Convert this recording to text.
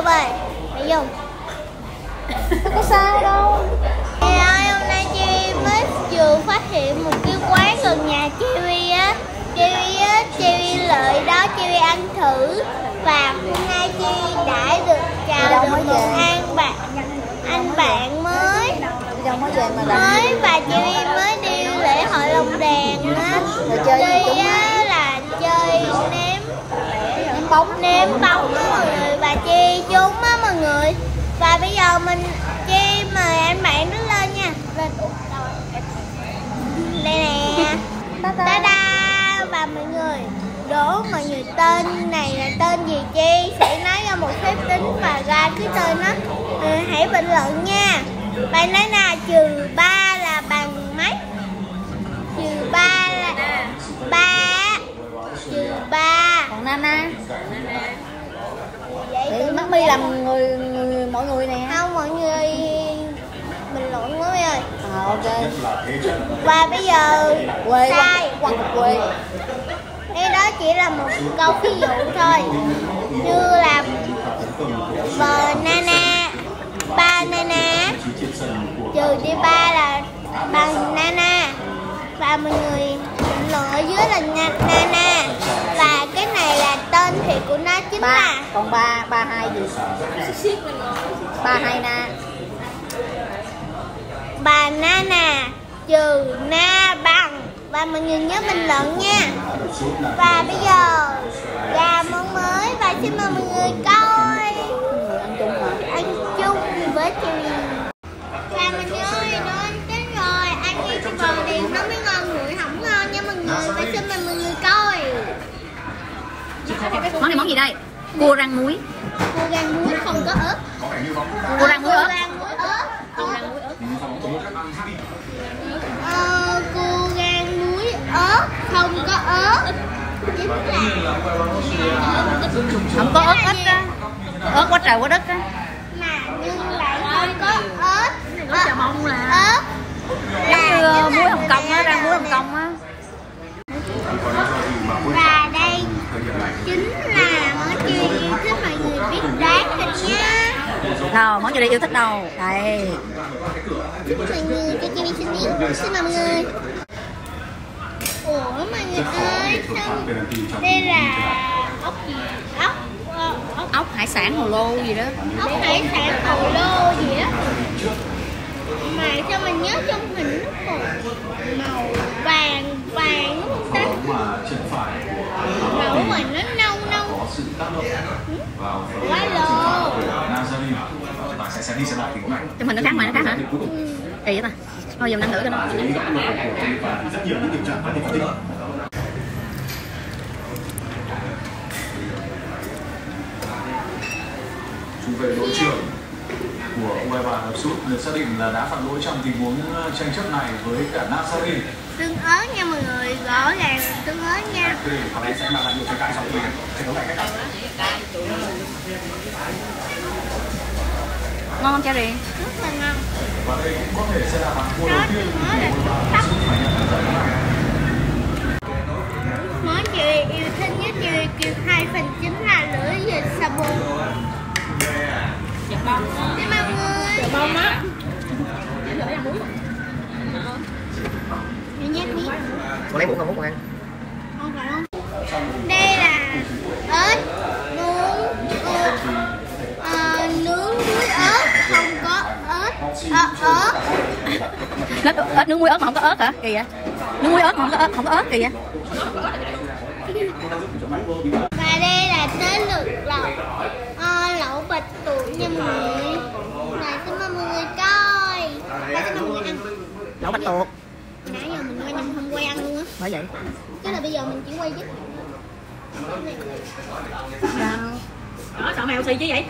Dung ơi Mẹ Dung Đâu có sao đâu. Mẹ ơi hôm nay chị mới vừa phát hiện một cái quán gần nhà Kiwi á. Kiwi á, Kiwi lợi đó Kiwi ăn thử. Và hôm nay chị đã được chào được một anh bạn anh bạn mới. Mới và chị mới đi lễ hội lồng đèn á. Rồi đi á là chơi ném Ném bóng. ném bóng và bây giờ mình chi mời anh bạn nó lên nha. Lên. Đây nè. Ta da và mọi người đố mọi người tên này là tên gì chi? Sẽ nói ra một phép tính và ra cái tên nó ừ, hãy bình luận nha. Bạn nói là trừ ba là bằng mấy? Trừ ba là ba. Trừ ba. Còn Nana. Vậy nó mi làm người mọi người nè. Không mọi người bình luận quá ơi. À ok. Và bây giờ Quê sai. Quăng quê. Đây đó chỉ là một câu ví dụ thôi. Như là ba nana trừ đi ba là bằng nana và mọi người bình luận ở dưới là na- nana tên thiệt của nó chính ba. là còn ba ba hai gì? Ba hai na. Banana trừ na bằng. Và mọi người nhớ bình luận nha. Và bây giờ ra món mới. Và xin mời mọi người coi người ăn chung hả ăn chung với chị và mình ơi nó ăn đến rồi ăn đi cho bò điền nó mới ngon nguội không ngon nha mọi người và xin mời mọi người coi món này món gì đây? Cua rang muối. Cua gan muối không có ớt. Cua rang muối ớt. Cua gan muối ớt. Cua gan muối ớt. Ờ, cua gan muối ớt không có ớt. Chính là không có ớt ít á. Ớt quá trời quá đất á. Mà nhưng lại không có ớt. Ớt chà bông là ớt. Giống như là ờ, muối hồng kông á người rang muối hồng ta- kông á và đây chính là món chi yêu thích mọi người biết đoán được nha đâu món gì đây? Yêu thích đâu? Đây. Chúc mọi người cho chi xin đi xin mời mọi người. Ủa mọi người ơi sao đây là ốc gì? Ốc ờ, ốc. Ốc hải sản hồ lô gì đó. Ốc hải sản hồ lô gì á mà sao mình nhớ trong hình nó còn màu vàng vàng đúng không ta mà ở ngoài nó nâu nâu quá lô trong hình nó khác ngoài nó khác hả? Kỳ vậy ta. Thôi dùm năng thử cho nó. Trung vệ đội trưởng của U23 Ả Rập Xê Út được xác định là đã phạm lỗi trong tình huống ờ, tranh chấp này với cả Nasari. tương ớt nha mọi người rõ ràng là tương ớt nha. Thì có lẽ sẽ mang lại nhiều tranh cãi sau khi trận đấu này cách cặp. Ngon không cherry rất là ngon Và đây cũng có thể sẽ là bàn thua đầu đó tiên nó là của U23 Ả thấp Rập Xê Út phải nhận ở trận đấu này. món chị yêu thích nhất chị kêu hai phần chính là lửa vịt sabu Xin mời mọi người bông á nhét miếng con lấy muỗng không muốn ăn Có- ớt nướng muối ớt mà không có ớt hả? Kỳ vậy. Nướng muối ớt mà không có ớt không có ớt kỳ vậy. Và đây là tới lượt lẩu ờ, lẩu bạch tuộc nha mọi người này xin mời mọi người coi. Và xin mời mọi người ăn. Lẩu bạch tuộc. Nãy giờ mình quay mình không quay ăn luôn á. Bởi vậy. Cái là bây giờ mình chỉ quay chứ. Đó sợ mèo xì chứ vậy